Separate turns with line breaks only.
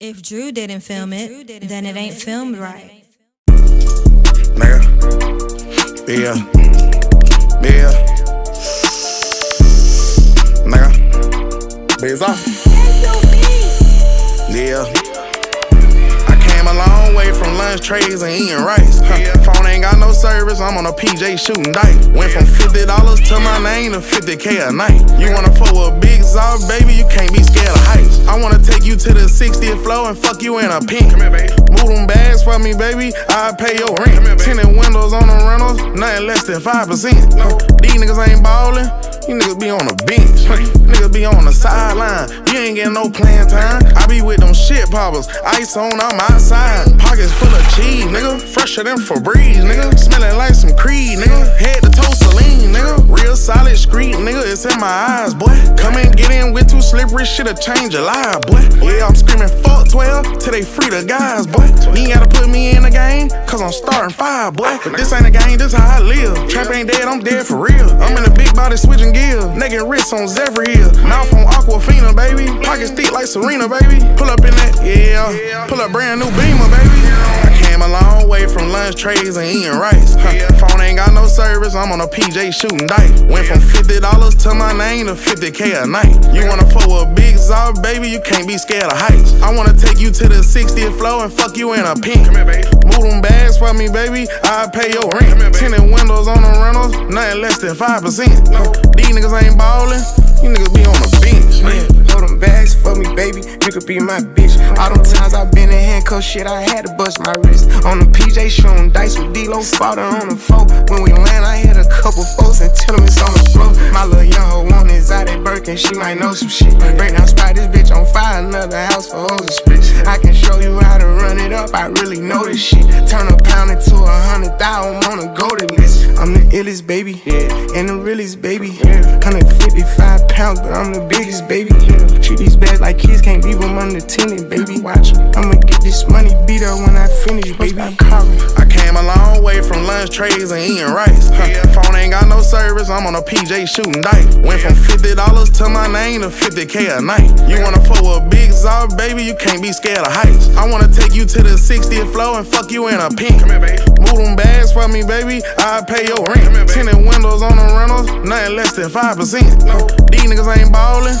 If Drew didn't film it, then it ain't filmed right.
Nigga. Yeah. Yeah. Nigga. Biz. Yeah. Lunch trays and eating rice. Huh. Phone ain't got no service, I'm on a PJ shooting dice. Went from $50 to my name to 50K a night. You wanna fuck with a big Za, baby, you can't be scared of heights. I wanna take you to the 60th floor and fuck you in a pink. Come here, baby. Move them bags for me, baby, I'll pay your rent. Tinted windows on the rentals, nothing less than 5%. Huh. These niggas ain't you ain't getting no playing time. I be with them shit poppers, ice on, I'm outside. Pockets full of cheese, nigga, fresher than Febreze, nigga. Smelling like some Creed, nigga. Head to toe nigga. Real solid street, nigga, it's in my eyes, boy. Come and get in with too slippery, shit'll change your life, boy. Yeah, I'm screaming fuck 12 till they free the guys, boy. You ain't gotta put me in the game, cause I'm starting five, boy. But this ain't a game, this how I live. Trap ain't dead, I'm dead for real. I'm in a big body switching gears. Naked wrists on Zephyr Hill. Mouth on Aquafina, baby. Pockets thick like Serena, baby. Pull up in that, yeah. Pull up brand new Beamer, baby. I came a long way from lunch trays and eating rice. Huh. Phone ain't got no service, I'm on a PJ shooting dice. Went from $50 to my name to 50K a night. You wanna fuck with a big Za, baby, you can't be scared of heights. I wanna take you to the 60th floor and fuck you in a pink. Come here, baby. Move them bags for me, baby, I'll pay your rent. Tinted windows on the rentals, nothing less than 5%. Huh. These niggas ain't ballin', be
my bitch. All them times I been in handcuffs, shit, I had to bust my wrist. On the PJ shooting dice with Dlow, father on the floor. When we land, I hit a couple folks and tell them it's on the floor. My little young hoe want is out at Birkin, she might know some shit. Break down spot this bitch on fire, another house for hoes and splits. I can show you how to run it up, I really know this shit. Turn a pound into a hundred thousand on a golden list. I'm the illest baby, yeah. and the realest baby. 155 pounds, but I'm the biggest baby. Treat these bags like kids, can't leave them unattended, baby. Watch, I'ma get this money beat up when I finish, baby.
I came a long way from lunch trays and eating rice. Huh. Phone ain't got no service, I'm on a PJ shooting dice. Went from $50 to my name to 50K a night. You wanna fuck with big Za, baby, you can't be scared of heights. I wanna take you to the 60th floor and fuck you in a pink. Move them bags for me, baby, I'll pay your rent. Tinted windows on the rentals, nothing less than 5%. Huh. These niggas ain't ballin',